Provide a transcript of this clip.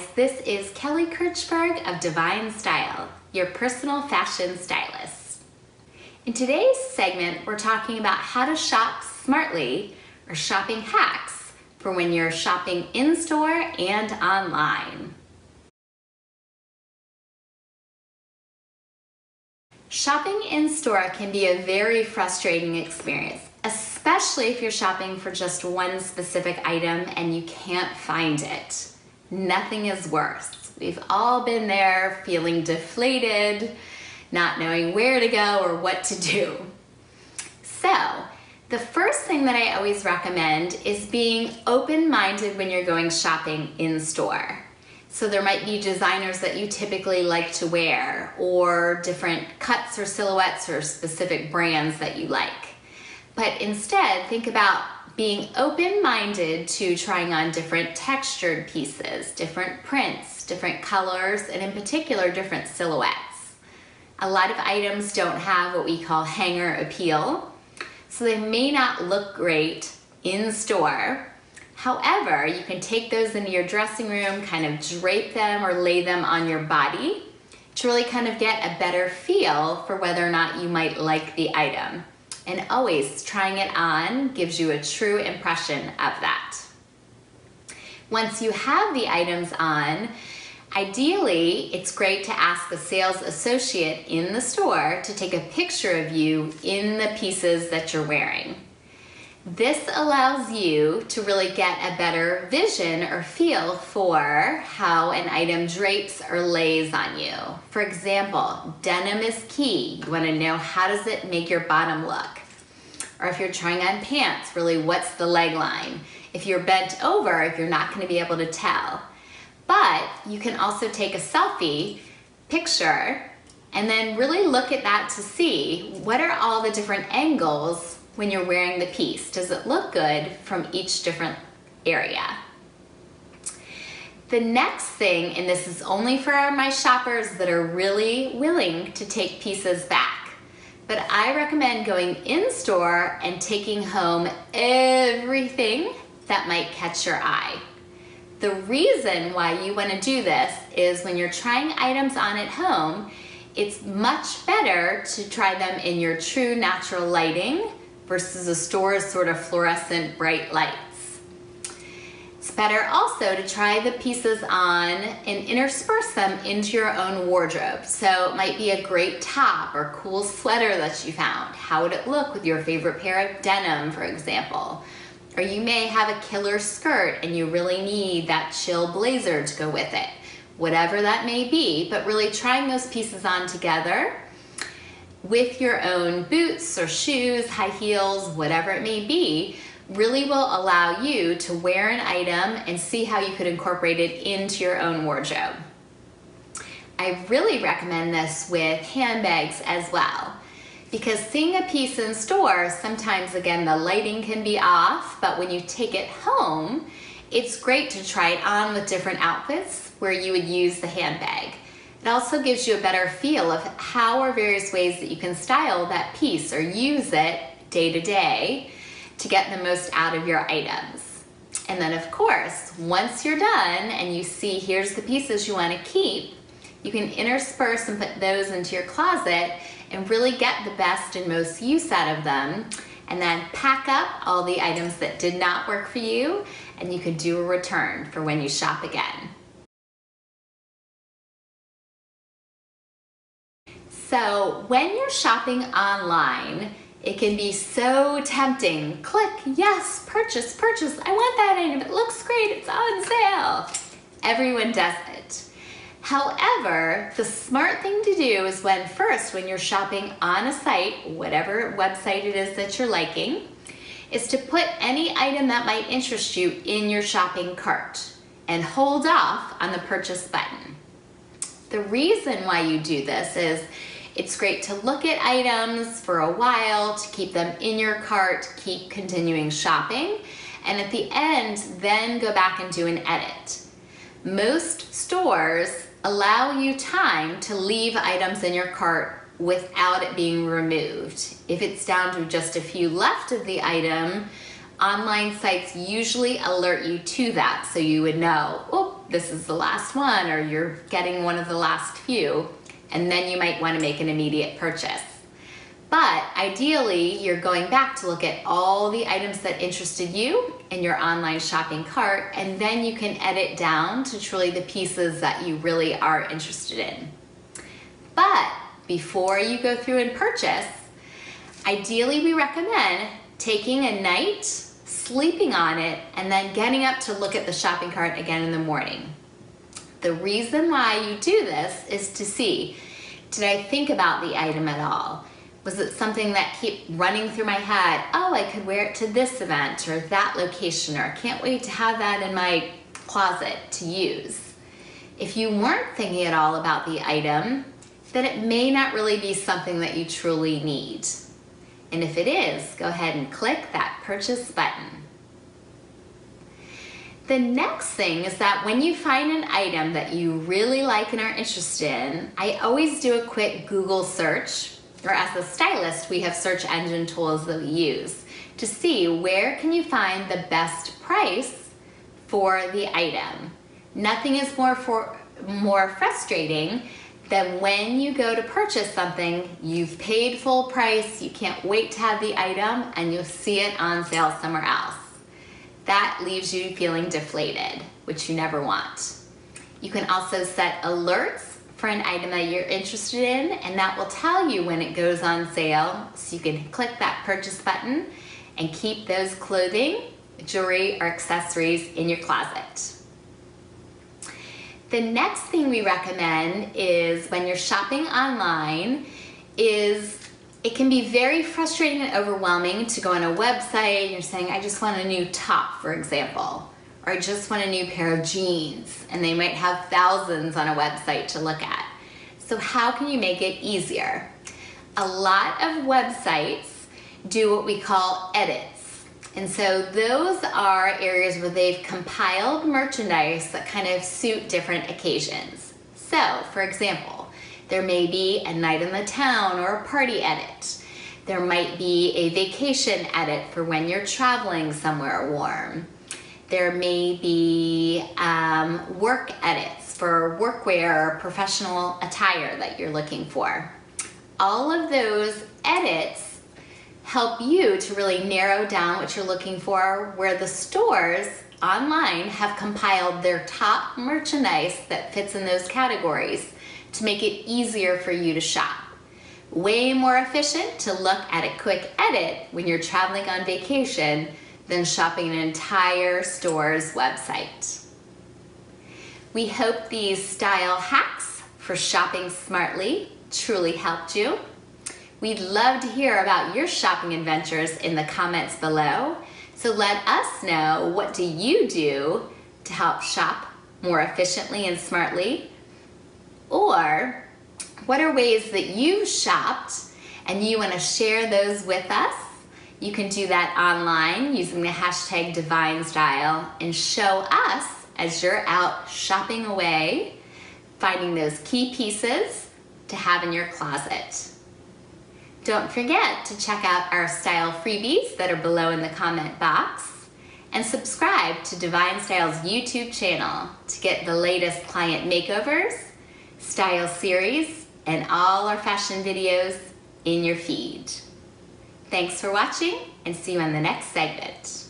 guys, this is Kelly Kirchberg of Divine Style, your personal fashion stylist. In today's segment, we're talking about how to shop smartly or shopping hacks for when you're shopping in store and online. Shopping in store can be a very frustrating experience, especially if you're shopping for just one specific item and you can't find it. Nothing is worse. We've all been there feeling deflated, not knowing where to go or what to do. So, the first thing that I always recommend is being open minded when you're going shopping in store. So there might be designers that you typically like to wear, or different cuts or silhouettes or specific brands that you like. But instead, think about being open minded to trying on different textured pieces, different prints, different colors, and in particular, different silhouettes. A lot of items don't have what we call hanger appeal, so they may not look great in store However, you can take those into your dressing room, kind of drape them or lay them on your body to really kind of get a better feel for whether or not you might like the item. And always trying it on gives you a true impression of that. Once you have the items on, ideally it's great to ask a sales associate in the store to take a picture of you in the pieces that you're wearing. This allows you to really get a better vision or feel for how an item drapes or lays on you. For example, denim is key. You want to know how does it make your bottom look? Or if you're trying on pants, really what's the leg line? If you're bent over, you're not going to be able to tell. But you can also take a selfie picture and then really look at that to see what are all the different angles when you're wearing the piece? Does it look good from each different area? The next thing, and this is only for my shoppers that are really willing to take pieces back, but I recommend going in store and taking home everything that might catch your eye. The reason why you want to do this is when you're trying items on at home, it's much better to try them in your true natural lighting versus a store's sort of fluorescent bright lights. It's better also to try the pieces on and intersperse them into your own wardrobe. So it might be a great top or cool sweater that you found. How would it look with your favorite pair of denim, for example? Or you may have a killer skirt and you really need that chill blazer to go with it. Whatever that may be, but really trying those pieces on together with your own boots or shoes, high heels, whatever it may be, really will allow you to wear an item and see how you could incorporate it into your own wardrobe. I really recommend this with handbags as well because seeing a piece in store, sometimes again the lighting can be off, but when you take it home, it's great to try it on with different outfits where you would use the handbag. It also gives you a better feel of how are various ways that you can style that piece or use it day to day to get the most out of your items. And then of course, once you're done and you see here's the pieces you want to keep, you can intersperse and put those into your closet and really get the best and most use out of them. And then pack up all the items that did not work for you and you can do a return for when you shop again. So when you're shopping online, it can be so tempting. Click, yes, purchase, purchase. I want that item. It looks great. It's on sale. Everyone does it. However, the smart thing to do is when first, when you're shopping on a site, whatever website it is that you're liking, is to put any item that might interest you in your shopping cart and hold off on the purchase button. The reason why you do this is it's great to look at items for a while, to keep them in your cart, keep continuing shopping, and at the end, then go back and do an edit. Most stores allow you time to leave items in your cart without it being removed. If it's down to just a few left of the item, online sites usually alert you to that so you would know, oh, this is the last one or you're getting one of the last few and then you might want to make an immediate purchase. But ideally, you're going back to look at all the items that interested you in your online shopping cart, and then you can edit down to truly the pieces that you really are interested in. But before you go through and purchase, ideally we recommend taking a night, sleeping on it, and then getting up to look at the shopping cart again in the morning. The reason why you do this is to see, did I think about the item at all? Was it something that kept running through my head? Oh, I could wear it to this event or that location, or I can't wait to have that in my closet to use. If you weren't thinking at all about the item, then it may not really be something that you truly need. And if it is, go ahead and click that purchase button. The next thing is that when you find an item that you really like and are interested in, I always do a quick Google search, or as a stylist, we have search engine tools that we use to see where can you find the best price for the item. Nothing is more for more frustrating than when you go to purchase something, you've paid full price, you can't wait to have the item, and you'll see it on sale somewhere else that leaves you feeling deflated, which you never want. You can also set alerts for an item that you're interested in, and that will tell you when it goes on sale. So you can click that purchase button and keep those clothing, jewelry, or accessories in your closet. The next thing we recommend is when you're shopping online is it can be very frustrating and overwhelming to go on a website and you're saying, I just want a new top, for example, or I just want a new pair of jeans, and they might have thousands on a website to look at. So, how can you make it easier? A lot of websites do what we call edits. And so, those are areas where they've compiled merchandise that kind of suit different occasions. So, for example, there may be a night in the town or a party edit. There might be a vacation edit for when you're traveling somewhere warm. There may be um, work edits for workwear or professional attire that you're looking for. All of those edits help you to really narrow down what you're looking for where the stores online have compiled their top merchandise that fits in those categories to make it easier for you to shop. Way more efficient to look at a quick edit when you're traveling on vacation than shopping an entire store's website. We hope these style hacks for shopping smartly truly helped you. We'd love to hear about your shopping adventures in the comments below. So let us know what do you do to help shop more efficiently and smartly or what are ways that you shopped and you want to share those with us? You can do that online using the hashtag Divine Style and show us as you're out shopping away, finding those key pieces to have in your closet. Don't forget to check out our style freebies that are below in the comment box and subscribe to Divine Style's YouTube channel to get the latest client makeovers style series, and all our fashion videos in your feed. Thanks for watching and see you on the next segment.